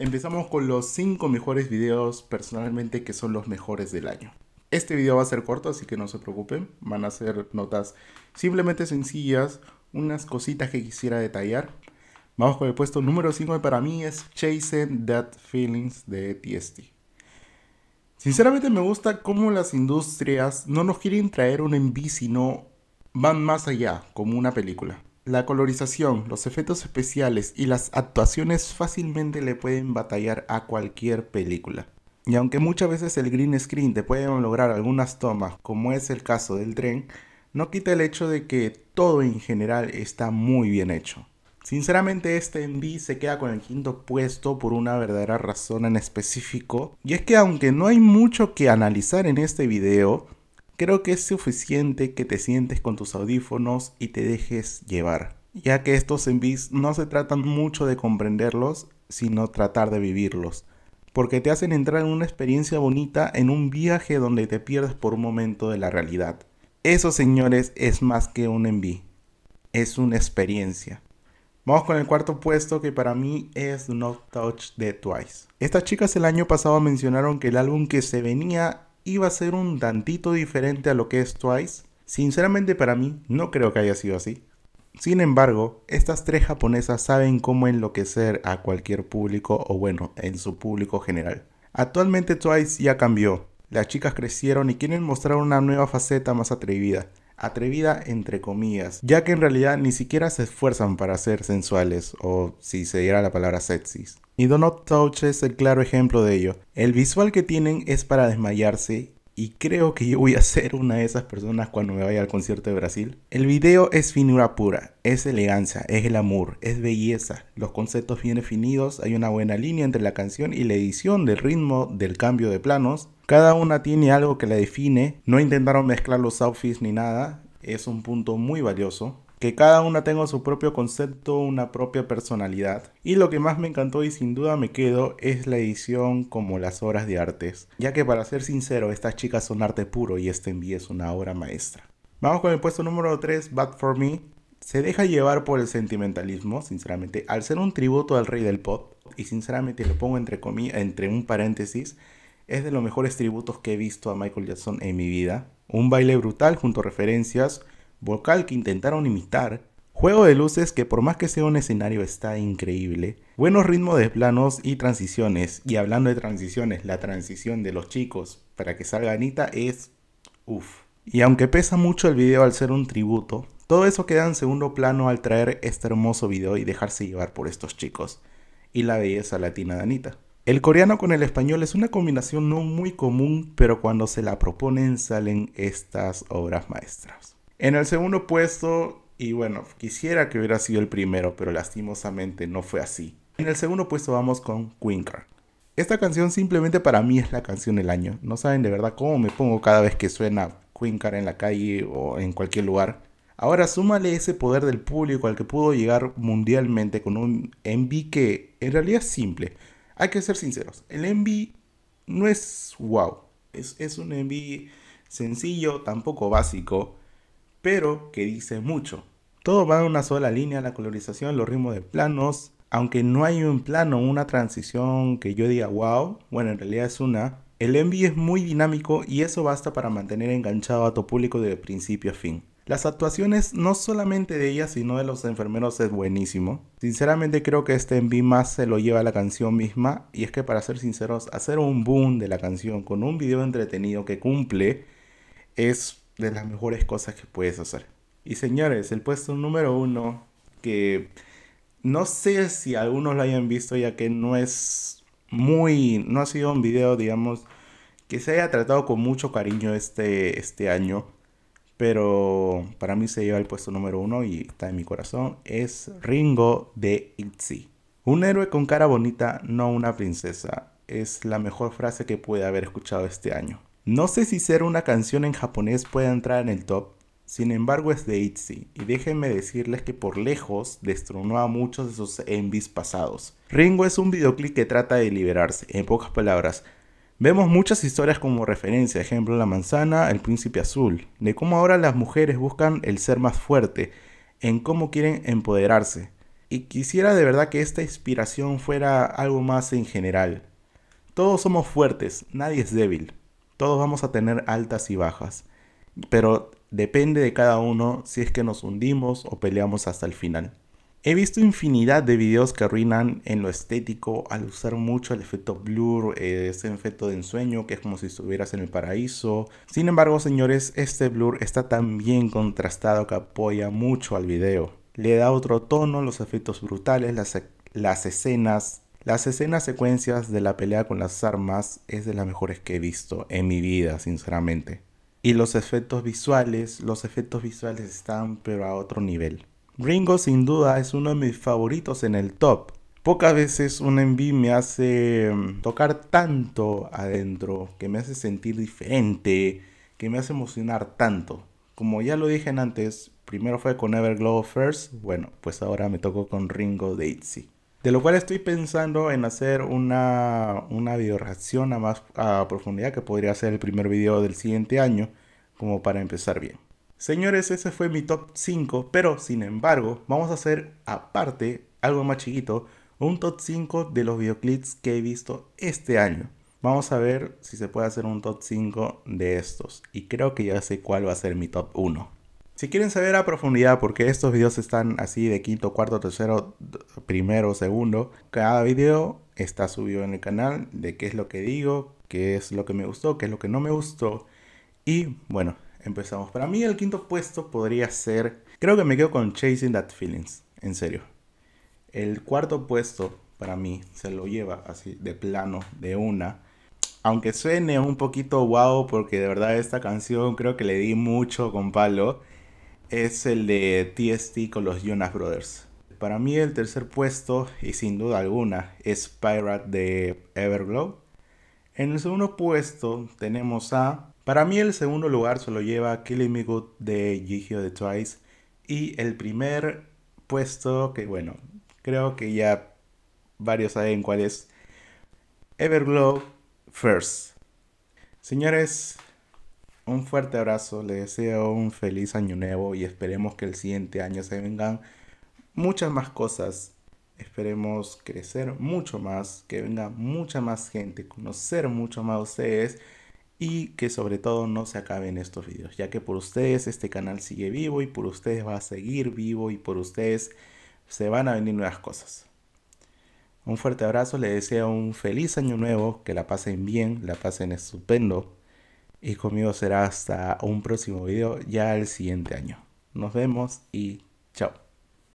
Empezamos con los 5 mejores videos personalmente que son los mejores del año. Este video va a ser corto, así que no se preocupen. Van a ser notas simplemente sencillas, unas cositas que quisiera detallar. Vamos con el puesto número 5 para mí es Chasing That Feelings de TST. Sinceramente me gusta cómo las industrias no nos quieren traer un enví, sino van más allá, como una película. La colorización, los efectos especiales y las actuaciones fácilmente le pueden batallar a cualquier película. Y aunque muchas veces el green screen te puede lograr algunas tomas, como es el caso del tren, no quita el hecho de que todo en general está muy bien hecho. Sinceramente este enví se queda con el quinto puesto por una verdadera razón en específico, y es que aunque no hay mucho que analizar en este video, Creo que es suficiente que te sientes con tus audífonos y te dejes llevar, ya que estos envíos no se tratan mucho de comprenderlos, sino tratar de vivirlos, porque te hacen entrar en una experiencia bonita en un viaje donde te pierdes por un momento de la realidad. Eso, señores, es más que un enví, es una experiencia. Vamos con el cuarto puesto que para mí es No Touch de Twice. Estas chicas el año pasado mencionaron que el álbum que se venía iba a ser un tantito diferente a lo que es Twice. Sinceramente para mí no creo que haya sido así. Sin embargo, estas tres japonesas saben cómo enloquecer a cualquier público o bueno, en su público general. Actualmente Twice ya cambió. Las chicas crecieron y quieren mostrar una nueva faceta más atrevida. Atrevida entre comillas, ya que en realidad ni siquiera se esfuerzan para ser sensuales o si se diera la palabra sexys. Y Donut Touch es el claro ejemplo de ello. El visual que tienen es para desmayarse y creo que yo voy a ser una de esas personas cuando me vaya al concierto de Brasil. El video es finura pura, es elegancia, es el amor, es belleza, los conceptos bien definidos, hay una buena línea entre la canción y la edición del ritmo del cambio de planos. Cada una tiene algo que la define, no intentaron mezclar los outfits ni nada, es un punto muy valioso que cada una tenga su propio concepto, una propia personalidad. Y lo que más me encantó y sin duda me quedo es la edición como las obras de artes, ya que para ser sincero, estas chicas son arte puro y este envío es una obra maestra. Vamos con el puesto número 3, Bad For Me. Se deja llevar por el sentimentalismo, sinceramente, al ser un tributo al rey del pop, y sinceramente lo pongo entre, entre un paréntesis, es de los mejores tributos que he visto a Michael Jackson en mi vida. Un baile brutal junto a referencias, vocal que intentaron imitar, juego de luces que por más que sea un escenario está increíble, buenos ritmos de planos y transiciones, y hablando de transiciones, la transición de los chicos para que salga Anita es uff. Y aunque pesa mucho el video al ser un tributo, todo eso queda en segundo plano al traer este hermoso video y dejarse llevar por estos chicos y la belleza latina de Anita. El coreano con el español es una combinación no muy común, pero cuando se la proponen salen estas obras maestras. En el segundo puesto, y bueno, quisiera que hubiera sido el primero, pero lastimosamente no fue así. En el segundo puesto vamos con Queen Esta canción simplemente para mí es la canción del año. No saben de verdad cómo me pongo cada vez que suena Queen en la calle o en cualquier lugar. Ahora súmale ese poder del público al que pudo llegar mundialmente con un MV que en realidad es simple. Hay que ser sinceros, el MV no es wow. Es, es un MV sencillo, tampoco básico pero que dice mucho. Todo va en una sola línea, la colorización, los ritmos de planos, aunque no hay un plano, una transición que yo diga wow, bueno, en realidad es una. El envy es muy dinámico y eso basta para mantener enganchado a tu público de principio a fin. Las actuaciones no solamente de ella, sino de los enfermeros es buenísimo. Sinceramente creo que este envy más se lo lleva a la canción misma y es que para ser sinceros, hacer un boom de la canción con un video entretenido que cumple es de las mejores cosas que puedes hacer. Y señores, el puesto número uno, que no sé si algunos lo hayan visto ya que no es muy, no ha sido un video, digamos, que se haya tratado con mucho cariño este, este año. Pero para mí se lleva el puesto número uno y está en mi corazón. Es Ringo de ITZY. Un héroe con cara bonita, no una princesa. Es la mejor frase que puede haber escuchado este año. No sé si ser una canción en japonés puede entrar en el top, sin embargo es de ITZY, y déjenme decirles que por lejos destronó a muchos de sus envies pasados. Ringo es un videoclip que trata de liberarse, en pocas palabras. Vemos muchas historias como referencia, ejemplo La manzana, El príncipe azul, de cómo ahora las mujeres buscan el ser más fuerte, en cómo quieren empoderarse. Y quisiera de verdad que esta inspiración fuera algo más en general. Todos somos fuertes, nadie es débil. Todos vamos a tener altas y bajas. Pero depende de cada uno si es que nos hundimos o peleamos hasta el final. He visto infinidad de videos que arruinan en lo estético al usar mucho el efecto blur, eh, ese efecto de ensueño que es como si estuvieras en el paraíso. Sin embargo, señores, este blur está tan bien contrastado que apoya mucho al video. Le da otro tono, los efectos brutales, las, las escenas. Las escenas secuencias de la pelea con las armas es de las mejores que he visto en mi vida, sinceramente. Y los efectos visuales, los efectos visuales están pero a otro nivel. Ringo sin duda es uno de mis favoritos en el top. Pocas veces un enví me hace mm, tocar tanto adentro, que me hace sentir diferente, que me hace emocionar tanto. Como ya lo dije antes, primero fue con Everglow First, bueno, pues ahora me tocó con Ringo Daisy. De lo cual estoy pensando en hacer una, una video reacción a más a profundidad que podría ser el primer video del siguiente año, como para empezar bien. Señores, ese fue mi top 5, pero sin embargo, vamos a hacer aparte, algo más chiquito, un top 5 de los videoclips que he visto este año. Vamos a ver si se puede hacer un top 5 de estos. Y creo que ya sé cuál va a ser mi top 1. Si quieren saber a profundidad por qué estos videos están así de quinto, cuarto, tercero, primero, segundo, cada video está subido en el canal de qué es lo que digo, qué es lo que me gustó, qué es lo que no me gustó. Y bueno, empezamos. Para mí el quinto puesto podría ser, creo que me quedo con Chasing That Feelings, en serio. El cuarto puesto para mí se lo lleva así de plano, de una. Aunque suene un poquito wow, porque de verdad esta canción creo que le di mucho con palo, es el de TST con los Jonas Brothers. Para mí el tercer puesto, y sin duda alguna, es Pirate de Everglow. En el segundo puesto tenemos a para mí el segundo lugar se lo lleva Killing Me Good de Gigio de Twice. Y el primer puesto, que bueno, creo que ya varios saben cuál es, Everglow First. Señores, un fuerte abrazo, les deseo un feliz año nuevo y esperemos que el siguiente año se vengan muchas más cosas. Esperemos crecer mucho más, que venga mucha más gente, conocer mucho más a ustedes y que sobre todo no se acaben estos videos, ya que por ustedes este canal sigue vivo y por ustedes va a seguir vivo y por ustedes se van a venir nuevas cosas. Un fuerte abrazo, les deseo un feliz año nuevo, que la pasen bien, la pasen estupendo y conmigo será hasta un próximo video ya el siguiente año. Nos vemos y chao.